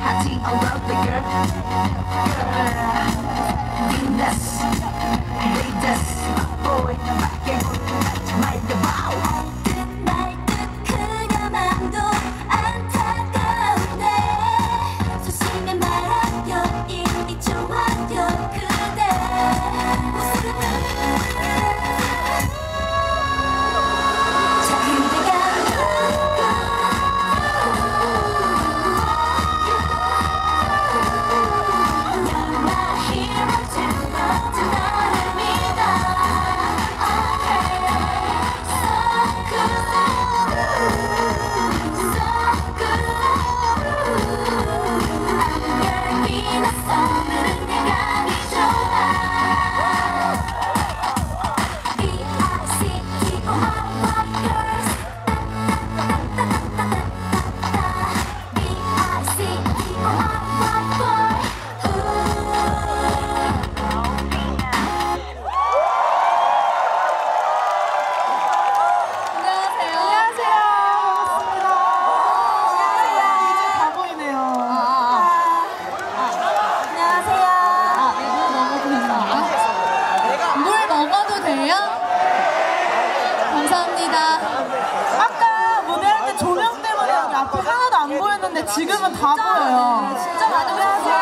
Hati a lovely girl, uh, girl, 보였는데 지금은 다 보여요. 진짜 많이 오셨어요.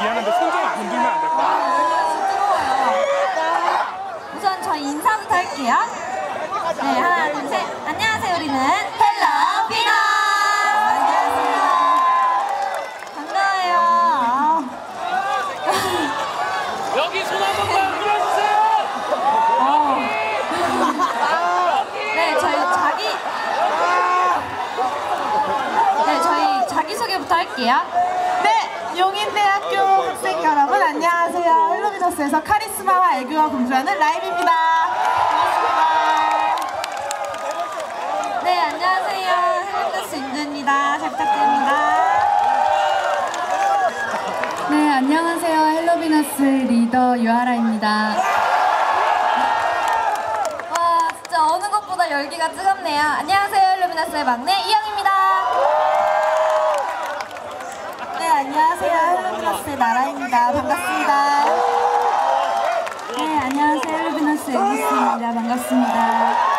미안한데 손 좀 안 흔들면 안 될까? 우선 저희 인사부터 할게요. 네, 하나, 둘, 셋. 안녕하세요. 우리는 헬로비너스. 안녕하세요. 반가워요. 여기 손 한 번만 들어주세요. 네, 저희 자기. 네, 저희 자기소개부터 할게요. 네, 용인대학교 학생 여러분 안녕하세요. 헬로비너스에서 카리스마와 애교가 공존하는 라임입니다. 반갑습니다. 네, 안녕하세요. 헬로비너스 윤조입니다. 잘 부탁드립니다. 네, 안녕하세요. 헬로비너스 리더 유아라입니다. 와, 진짜 어느 곳보다 열기가 뜨겁네요. 안녕하세요. 헬로비너스의 막내 유영 안녕하세요. 헬로비너스의 나라입니다. 반갑습니다. 네, 안녕하세요. 헬로비너스 에디스입니다. 반갑습니다.